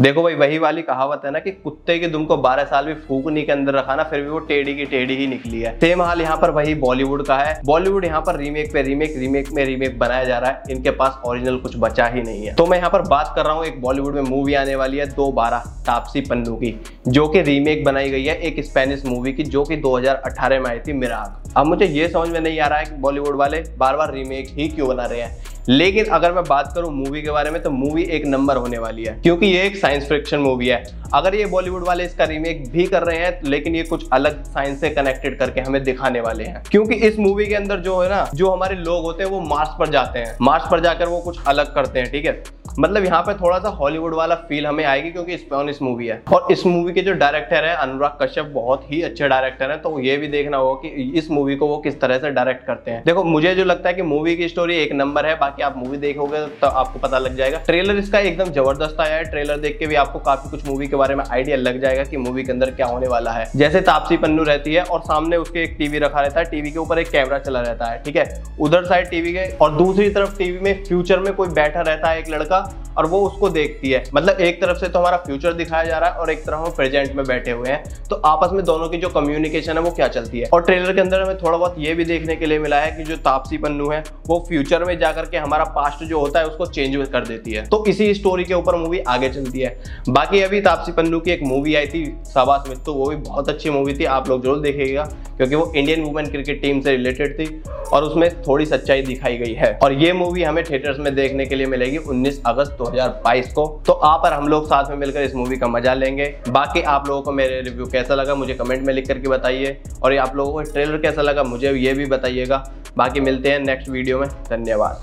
देखो भाई, वही वाली कहावत है ना कि कुत्ते की दुम को 12 साल भी फूकनी के अंदर रखा ना, फिर भी वो टेढ़ी की टेढ़ी ही निकली है। सेम हाल यहाँ पर वही बॉलीवुड का है। बॉलीवुड यहाँ पर रीमेक पे रीमेक रीमेक में रीमेक बनाया जा रहा है। इनके पास ओरिजिनल कुछ बचा ही नहीं है। तो मैं यहाँ पर बात कर रहा हूँ, एक बॉलीवुड में मूवी आने वाली है दो बारह तापसी पन्नू की, जो कि रीमेक बनाई गई है एक स्पेनिश मूवी की, जो कि 2018 में आई थी मिराग। अब मुझे ये समझ में नहीं आ रहा है कि बॉलीवुड वाले बार बार रीमेक ही क्यों बना रहे हैं। लेकिन अगर मैं बात करूँ मूवी के बारे में तो मूवी एक नंबर होने वाली है, क्योंकि ये एक साइंस फ्रिक्शन मूवी है। अगर ये बॉलीवुड वाले इसका रीमेक भी कर रहे हैं, लेकिन ये कुछ अलग साइंस से कनेक्टेड करके हमें दिखाने वाले हैं। क्योंकि इस मूवी के अंदर जो है ना, जो हमारे लोग होते हैं, वो मार्स पर जाते हैं। मार्स पर जाकर वो कुछ अलग करते हैं, ठीक है? मतलब यहाँ पे थोड़ा सा हॉलीवुड वाला फील हमें आएगी क्योंकि इस मूवी है। और इस मूवी के जो डायरेक्टर है, अनुराग कश्यप बहुत ही अच्छे डायरेक्टर है तो ये भी देखना होगा कि इस मूवी को वो किस तरह से डायरेक्ट करते हैं। देखो, मुझे जो लगता है कि मूवी की स्टोरी एक नंबर है, बाकी आप मूवी देखोगे तो आपको पता लग जाएगा। ट्रेलर इसका एकदम ज़बरदस्त आया है। ट्रेलर देख के भी आपको काफ़ी कुछ मूवी के बारे में आइडिया लग जाएगा कि मूवी के अंदर क्या होने वाला है। जैसे तापसी पन्नू रहती है और सामने उसके एक टीवी रखा रहता है। टीवी के ऊपर एक कैमरा चला रहता है, ठीक है? उधर साइड टीवी के और दूसरी तरफ़ टीवी में फ्यूचर में कोई बैठा रहता है एक लड़का up और वो उसको देखती है। मतलब एक तरफ़ से तो हमारा फ्यूचर दिखाया जा रहा है और एक तरफ़ हम प्रेजेंट में बैठे हुए हैं। तो आपस में दोनों की जो कम्युनिकेशन है वो क्या चलती है? और ट्रेलर के अंदर हमें थोड़ा बहुत ये भी देखने के लिए मिला है कि जो तापसी पन्नू है, वो फ्यूचर में जाकर के हमारा पास्ट जो होता है उसको चेंज कर देती है। तो इसी स्टोरी के ऊपर मूवी आगे चलती है। बाकी अभी तापसी पन्नू की एक मूवी आई थी साबास मित्तू, वो भी बहुत अच्छी मूवी थी, आप लोग ज़रूर देखेगा क्योंकि वो इंडियन वुमेन क्रिकेट टीम से रिलेटेड थी और उसमें थोड़ी सच्चाई दिखाई गई है। और ये मूवी हमें थिएटर्स में देखने के लिए मिलेगी 19 अगस्त 2022 को। तो आप और हम लोग साथ में मिलकर इस मूवी का मज़ा लेंगे। बाकी आप लोगों को मेरे रिव्यू कैसा लगा, मुझे कमेंट में लिख करके बताइए। और ये आप लोगों को ट्रेलर कैसा लगा, मुझे ये भी बताइएगा। बाकी मिलते हैं नेक्स्ट वीडियो में। धन्यवाद।